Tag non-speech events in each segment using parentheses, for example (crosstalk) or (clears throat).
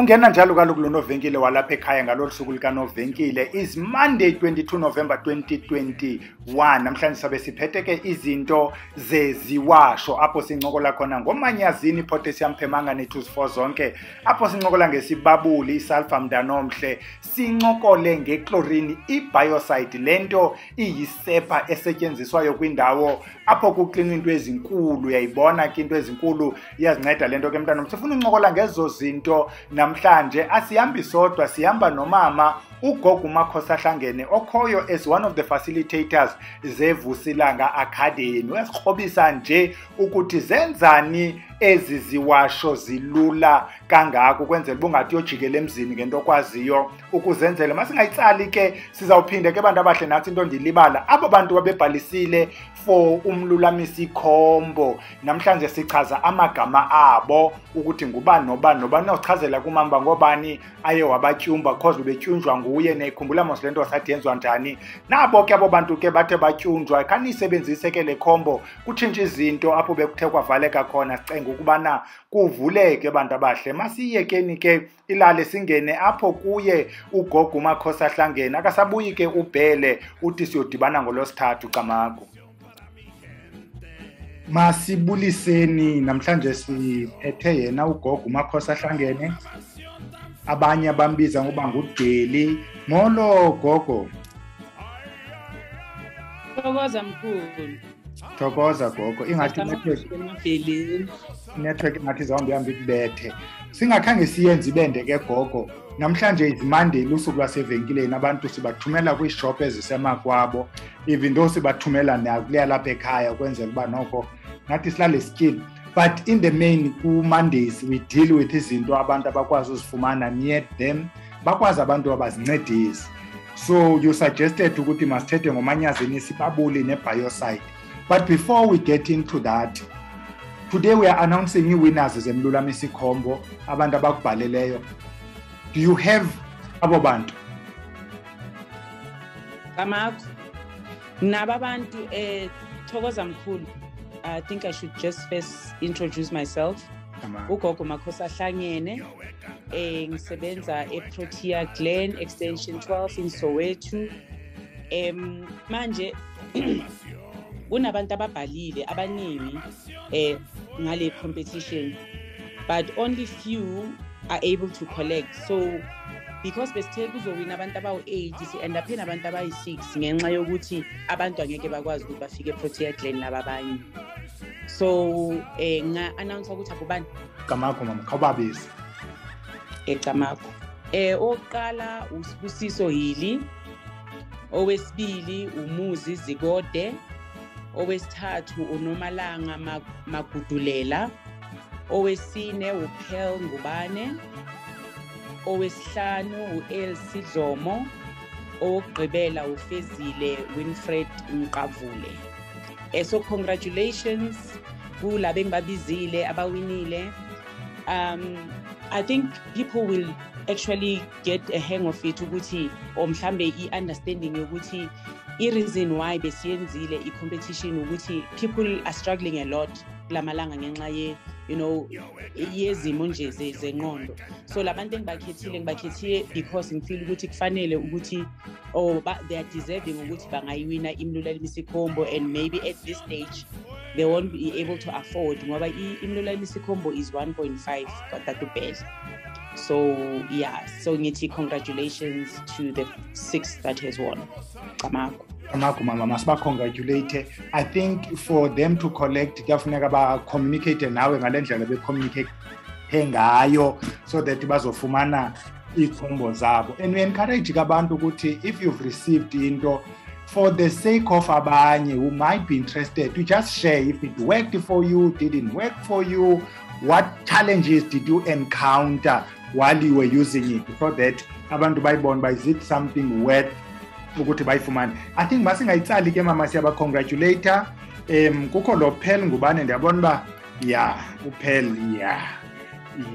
ungena njalo kaloku lo novenkile walapha ekhaya ngalolu suku likanovenkile. Is monday 22 november 2021 namhlanje sabe siphethe ke izinto zeziwasho apho sincokola khona ngomanyazini potassium permanganate for zonke. Apho sincokola ngesibabuli isulfur mntanomhle sincokole ngechlorine ibiocide. Lento iyisepa esetyenziswayo kwindawo apho kuklinwa into ezinkulu. Uyayibona ke into ezinkulu iyazinceda le nto ke mntanomhle. Sifuna uncokola ngezo zinto namhlanje asihambi sodwa sihamba nomama ugogo umakhosi ahlangene okhoyo as one of the facilitators zevusilanga academy. Uyasikrobisa nje ukuthi zenzani ezi ziwasho zilula kangako ukwenzela uba ungathi uyojikela emzini ngento okwaziyo ukuzenzela. Masingayitsali ke sizawuphinde ke bantu abahle nathi into ndilibala abo bantu babebhalisile for umlulamisi khombo. Namhlanje sichaza amagama abo ukuthi ngubani nobani nobani nawuchazela kumamba ngobani aye wabatyumba cause bebetyunjwa nguye neyikhumbulamos le nto sathi yenziwa njani nabo ke abo bantu ke bathe batyunjwa khaniyisebenzise ke le khombo kutshintsha izinto apho bekuthe kwavaleka khona. Sicenga ukubana kuvuleke bantu abahle. Masiyekeni ke ilale singene apho kuye ugogo umakhosi ahlangene akasabuyi ke ubhele uthi siyodibana ngolosithathu camago masibuliseni namhlanje siphethe yena ugogo umakhosi ahlangene abanye bambiza ngoba ngudeli. Molo gogo. Thokoza mkhulu. Thokoza gogo. Ingathi network ingathi izawuhambe ihambe ikubethe singakhange siyenze ibende ke gogo. Namhlanje izimandeli usuku lwasevenkileni. Abantu sibathumela kwiishop ezisemakwabo. Even though sibathumela nakuleya lapha ekhaya ukwenzela uba noko nathi silale sityile but in the main ku-mondays we deal with izinto abantu abakwazi uzifumana near them bakwazi abantu abazincedisi so you suggested ukuthi masithethe ngomanyazini sibabuli nebiocide. But before we get into that today we are announcing ii-winners zemlulamisi khombo abantu abakubhaleleyo. Do you have abo bantu? Kamakho nabo abantu um thokoza mkhulu i think i should just first introduce myself. Ugogo makhosi ahlangene eh ngisebenza eProtea Glen extension 12 in Soweto. Em manje (clears throat) kunabantu ababhalile abaningi eh ngale competition. But only few are able to collect. So because besithe kuzowina abantu abawu-8 si-end-aphe nabantu abayi-6 ngenxa yokuthi abantu angeke bakwazi ukuthi bafike eProtea Glen laba abanye so eh nga-announce ukuthi akubani? Gamakho mama khawubabizi ecamakho eh oqala usibusiso hili. Owesibili umuzi zikode owesithathu unomalanga Ma- magudulela. Owesine uphel ngubane owesihlanu u-elsi dlomo owokugqibela ufezile winfred mqavule. Eh, so congratulations kulabo engibabizile abawinile. Um i think people will actually get a hang of it ukuthi or mhlambe i-understanding yokuthi i-reason why besiyenzile i-competition ukuthi people are struggling a lot kulamalanga ngenxa you know yezimo nje ze- zengqondo. So labantu engibakhethile ngibakhethile because ngifeel ukuthi kufanele ukuthi or ba- they are deserving ukuthi bangayiwina imlulalisimkhombo and maybe at this stage they won't be able to afford ngoba i- imlulalisimkhombo is 1.5 katatubhela so yeah. So ngithi congratulations to the six that has won. Camakho i think for them to collect kuyafuneka bacommunicate nawe ngale ndlela becommunicate ngayo so that bazofumana iikhombo zabo. And we encourage ke abantu ukuthi if you've received into for the sake of abanye who might be interested to just share if it worked for you didn't work for you what challenges did you encounter while you were using it so that abantu bayibone uba is it something worth ukuthi bayifumane. I think masingayitsali ke mama siyabacongratulator. Um kukho lo phel ngubane ndiyabona uba ya uphel ya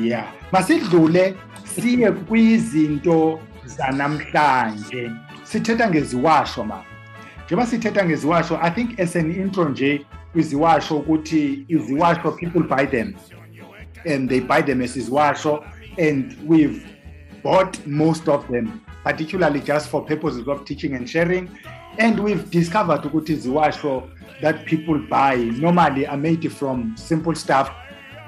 ya. Masidlule siye kwizinto zanamhlanje. Sithetha ngeziwasho mama njengoba sithetha ngeziwasho i think as an intro nje kwiziwasho ukuthi iziwasho people buy them. And they buy them as iziwasho and we've bought most of them particularly just for purposes of teaching and sharing. And we've discovered ukuthi that people buy. Normally are made from simple stuff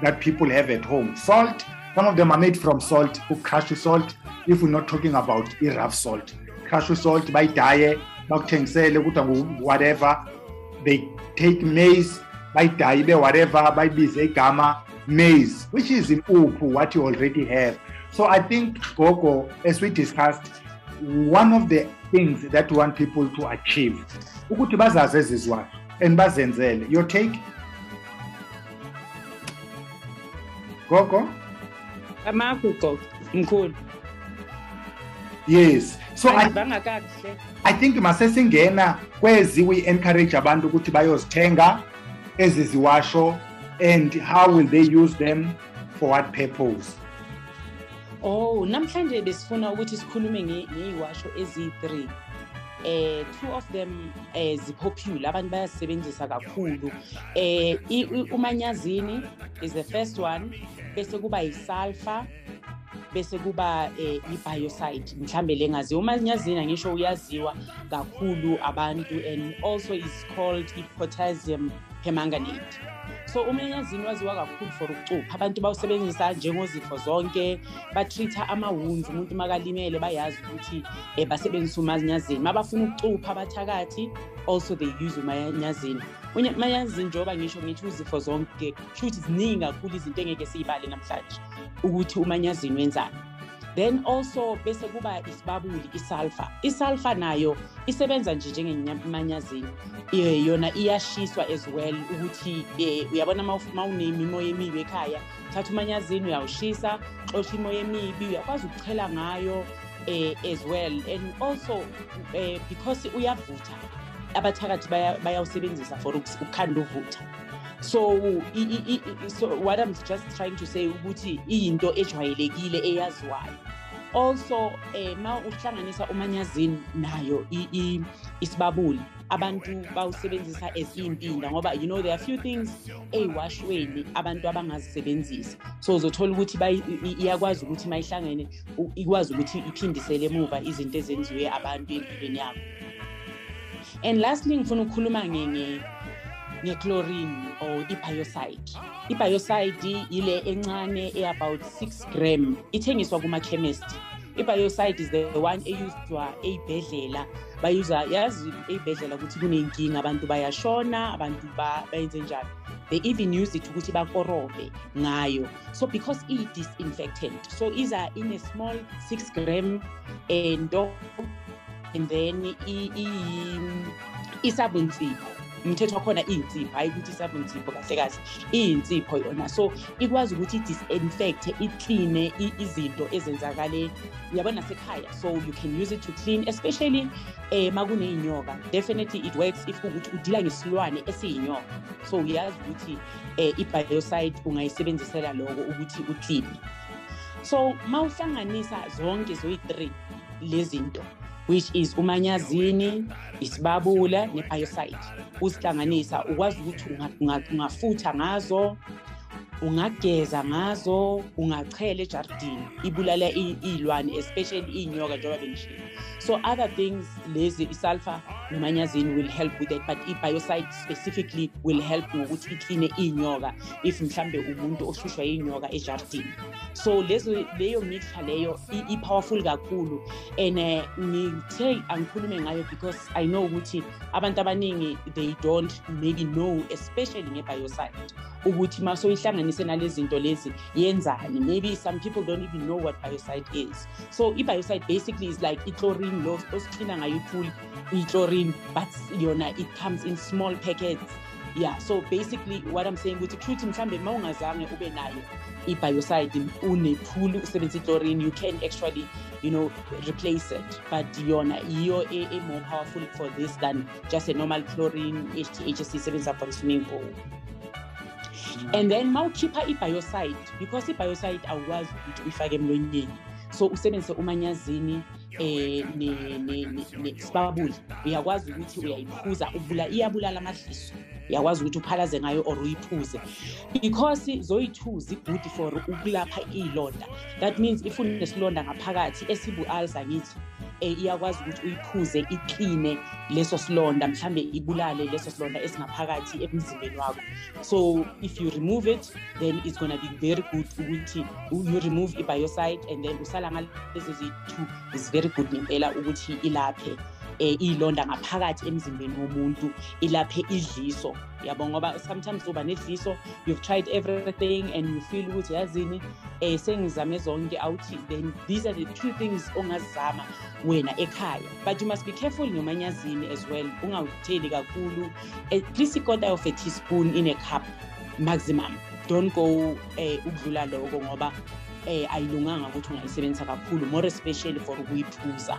that people have at home. Salt some of them are made from salt crush salt. If we're not talking about rough salt crush salt bakuthengisele ukuthi whatever. They take maize by be whatever bayibize igama maize which is impuphu what you already have. So i think gogo as we discussed one of the things that we want people to achieve. Ukuthi bazazi ezizwayo and bazenzele. Your take? Gogo? Amakho gogo. Mkhulu. Yes. So I, i think masesingena kwezi we encourage abantu ukuthi bayozithenga ezi ziwasho and how will they use them for what purpose Oh namhlanje besifuna ukuthi sikhulume ngeyiwasho eziyi-3 eh two of them eh zipopular abantu bayasebenzisa kakhulu. Eh umanyazini is the first one bese kuba yisulfur bese kuba eh, i-biocide mhlambe lengaziwa umanyazini angisho uyaziwa kakhulu abantu and also is called i-potassium permanganate so umanyazini waziwa kakhulu for ukucupha. Abantu bawusebenzisa njengozifo zonke batreat-a amawunzi umuntu makalimele bayazi ukuthi um basebenzisa umanyazini ma bafuna ukucupha abathakathi also they use umanyazini umanyazini njengoba ngisho ngithi uzifo zonke kusho ukuthi ziningi kakhulu izinto engeke siyibale namhlanje ukuthi umanyazini wenzani. Then also bese kuba isibabuli isulfur. Isulfur nayo isebenza nje njengemanyazini yona iyashiswa as well ukuthi uyabona uma unemimoya emibi ekhaya thatha umanyazini uyawushisa xosha imoya emibi uyakwazi ukuchela ngayo eh, as well. And also eh, because uyavutha abathakathi bayawusebenzisa for ukukhanda uvutha so i, i, i, so what i'm just trying to say ukuthi iyinto ejwayelekile eyaziwayo. Also eh ma uhlanganisa umanyazini nayo isibabuli abantu bawusebenzisa as impinda ngoba you know there are few things eyiwashweni abantu abangazisebenzisa so uzothola ukuthi iyakwazi ukuthi mayihlangene ikwazi ukuthi iphindisele emuva izinto ezenziwe abantu empilweni yabo and lastly ngifuna ukukhuluma ngechlorine or i-biocide. I-biocide ile encane e-about 6 gram ithengiswa kuma-chemist i-biocide is the one eyuzwa ey'bhedlela bayuza yazi ey'bhedlela ukuthi kuney'nkinga abantu bayashona abantu bayenze njani. They even use it ukuthi bakorobe ngayo. So because i-disinfectant so iza in a small 6 gram ento and then isabunsipho umthetho wakhona iyinsipho hhayi ukuthi isabunsipho kahle kahle iyinsipho yona. So ikwazi ukuthi i-disinfecte ikline izinto ezenzakale uyabona nasekhaya. So you can use it to clean especially um ma kuney'nyoka. Definitely it works if ukuthi udila ngesilwane esiyinyoka so uyazi ukuthi um i-biocide ungayisebenzisela loko ukuthi uclean. So ma uhlanganisa zonke zoyi-three lezinto which is umanyazini isibabula ne-biocide uzihlanganisa ukwazi ukuthi ungafutha ngazo. Ungageza ngazo ungachela ejardini ibulala iy'lwane especially iy'nyoka njengoba bengishilo. So other things lezi isulfur nomanyazini will help with that but i-biocide specifically will help ngokuthi ikline iy'nyoka if mhlambe umuntu oshushwa iy'nyoka ejardini. So lezo leyo mixture leyo i-powerful kakhulu and uh, ngithe angikhulume ngayo because i know ukuthi abantu abaningi they don't maybe know especially nge-biocide ukuthi ma soyihlanganise lezi yenzani? Maybe some people don't even know what biocide is. So i-biocide basically is like i-chlorine lo osiklina ngayo ipool i-chlorine but yona it comes in small packets. Yeah so basically what i'm saying ukuthi kusho ukuthi mhlawumbe ma ungazange ube nayo i-biocide unepool usebenzisa i-chlorine you can actually you know replace it. But yona yiyo e-more powerful for this than just a normal chlorine HTH esiyisebenzisa for swimming pool and then ma ukhipha i-biocide because i-biocide awukwazi ukuthi uyifake emlonyeni. So usebenzise umanyazini eh nesibabuli uyakwazi ukuthi uyayiphuza iyabulala amadliso uyakwazi ukuthi uphalaze ngayo or uyiphuze. Because zoyi-two zi-good for ukulapha iy'londa. That means if unesilonda ngaphakathi esibu-ulcer ngithi um iyakwazi ukuthi uyiphuze ikline leso silonda mhlambe ibulale leso silonda esingaphakathi emzimbeni wakho. So if you remove it then it's gonna be very good ukuthi you remove i-biocide and then usala ngalezo zi-two is very good ngempela ukuthi ilaphe. Eh ilonda ngaphakathi emzimbeni womuntu ilaphe idliso. Yabo ngoba sometimes uba nedliso you've tried everything and you feel ukuthi yazini eh sengizame zonke awuthi then these are the two things ongazizama wena ekhaya. But you must be careful ngomanyazini as well ungawutheli kakhulu. At least a quarter of a teaspoon in a cup maximum. Don't go eh ukudlula lokho ngoba eh ayilunganga ukuthi ungayisebenzisa kakhulu more especially for ukuyiphuza.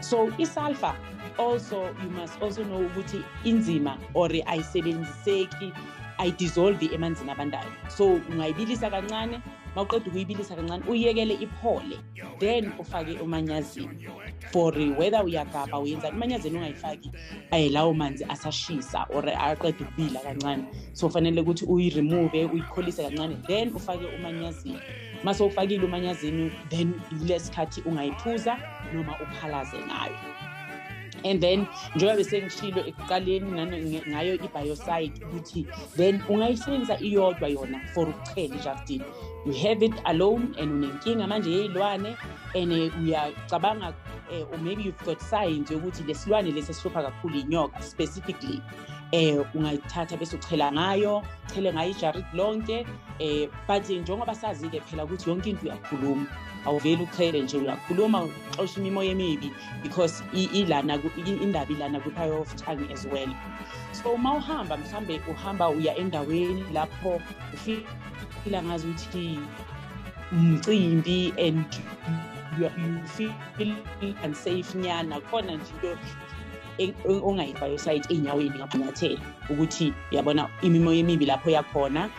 So isulfur also you must also know ukuthi inzima or ayisebenziseki ayidissolve emanzini abandayo. So ungayibilisa kancane mawuqeda ukuyibilisa kancane uyiyekele iphole then ufake umanyazini for whether uyagaba uyenzani umanyazini ungayifaki um lawo manzi asashisa or aqeda ukubila kancane. So fanele ukuthi uyiremove uyikholise kancane then ufake umanyazini mase ufakile umanyazini then lesikhathi ungayiphuza noma uphalaze ngayo. And then njengoba besengishilo ekuqaleni ngayo i-biocide ukuthi then ungayisebenzisa iyodwa yona for ukuchela ejardini you have it alone and unenkinga manje yey'lwane and eh, uyacabanga uh, or maybe you've got signs yokuthi lesilwane lesi esihlupha kakhulu inyoka specifically eh ungayithatha bese uchela ngayo chele ngayo ijarid lonke eh but njengoba sazi-ke phela ukuthi yonke into uyakhuluma awuveli uchele nje uyakhuluma uxosha imimoya emibi because ilana indaba ilana kwi-power of tongue as well. So uma uhamba mhlambe uhamba uya endaweni lapho ufila ngazi ukuthi umcimbi and you, feel unsafe nyana. Khona nje into ongayibhayosayiti ey'nyaweni ngaphanyathela ukuthi yabona imimoya emibi lapho yakhona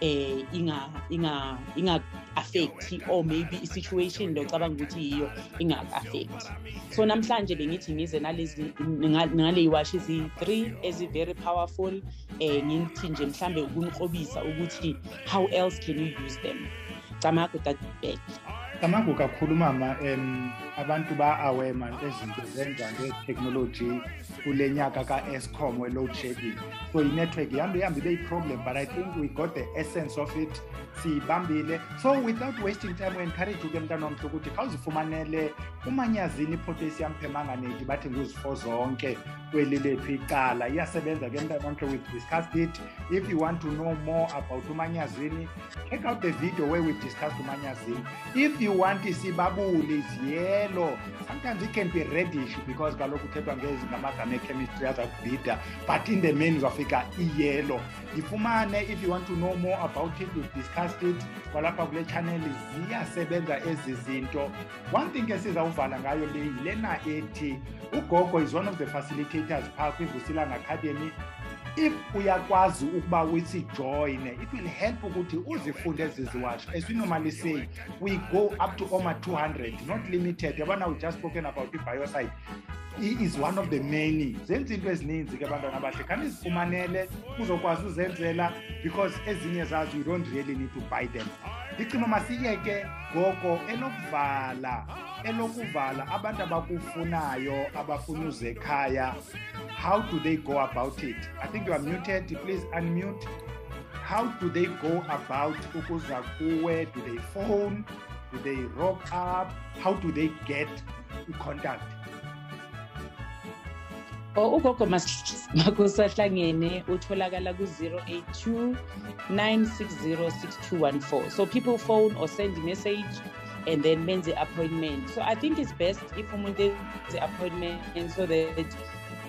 eh inga inga inga affect or maybe i-situation locabanga ukuthi yiyo ingaka-affect. So namhlanje bengithi ngize nalezi ngale yiwashi ezi-three ezi-very powerful eh ngithi nje mhlambe ukunikrobisa ukuthi how else can you use them camago that bad camago kakhulu mama um abantu ba-aware man ezinto zenza nge-technology kule nyaka ka-Eskom we-load shedding. So i-network ihambe ihambe ibe yi-problem but i think we got the essence of it so without wasting time we-encourage uke mntana wamhle ukuthi khawuzifumanele umanyazini i-potassium permanganate bathi nguzifo zonke kweli lethu icala. Iyasebenza ke mntana wamhle we've discussed it. If you want to know more about umanyazini check out the video where we discussed umanyazini. If you want isibabuli iziyelo sometimes it can be reddish because kaloku kuthethwa ngamagama echemistry azakubhida but in the main uzafika iyelo ifumane if you want to know more about it we've discussed it kwalapha kule channel ziyasebenza ezi zinto. One thing esizawuvala ngayo le yilena ethi ugogo is one of the facilitators phaa kwivusilanga academy if uyakwazi ukuba wisijoyine it will help ukuthi uzifunde ezi ziwasho. As we normally say we go up to over 200 not limited. Yabona we just spoken about i-biocide is one of the many. Zenza into ezininzi ke abantwana abahle. Khani zifumanele uzokwazi uzenzela because ezinye zazo you don't really need to buy them. Ndicima masiyeke gogo elokuvala elokuvala abantu abakufunayo abafuna uze ekhaya how do they go about it? I think you are muted. Please unmute. How do they go about ukuza kuwe? Do they phone? Do they rock up? How do they get contact ugogo makusahlangene utholakala ku-082 960 6214 so people phone or send a message and then benze appointment. So i think it's best if umuntu enze appointment so that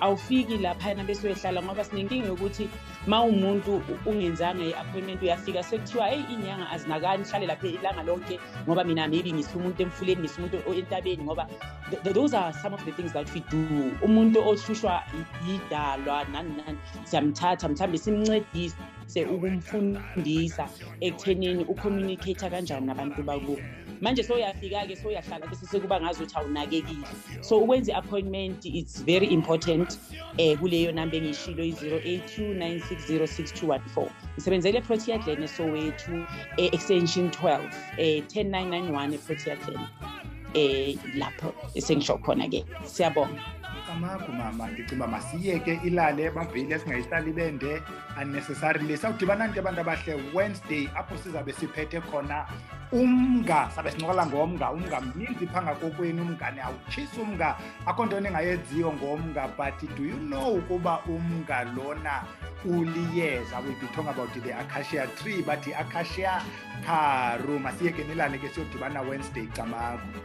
awufiki laphana bese uyehlala ngoba sinenkinga yokuthi ma umuntu ungenzanga i-appointment uyafika. Sekuthiwa heyi iy'nyanga azinakani hlale lapha ilanga lonke ngoba mina maybe ngisa umuntu emfuleni ngisa umuntu entabeni ngoba those are some of the things that we do. Umuntu ohlushwa yidalwa nani nani siyamthatha mhlawumbe simncedise ukumfundisa ekuthenini ucommunicate kanjani nabantu bakubo. Manje soyafika-ke soyahlala bese sekuba ngazuthi awunakekile. So ukwenza i-appointment it's very important um kuleyo namba engiyishilo i-082 960 ngisebenzele eprotea glen esowethu e-extension 12 um 10991 eprotea glen um lapho esengisho khona-ke. Siyabonga amagu mama ngicimba masiyeke ilale bavile singayihlali bende unnecessarily sawudibana nto abantu abahle wednesday apho sizabe siphethe khona umnga sabe sincokola ngomnga. Umnga mninzi phanga kokwenu umngane awutshisi umnga. Akho nto ningayenziyo ngomnga but do you know ukuba umnga lona uliyeza? We'll be talking about the acacia tree but i-acacia caru masiyeke nilale ke siyodibana wednesday camagu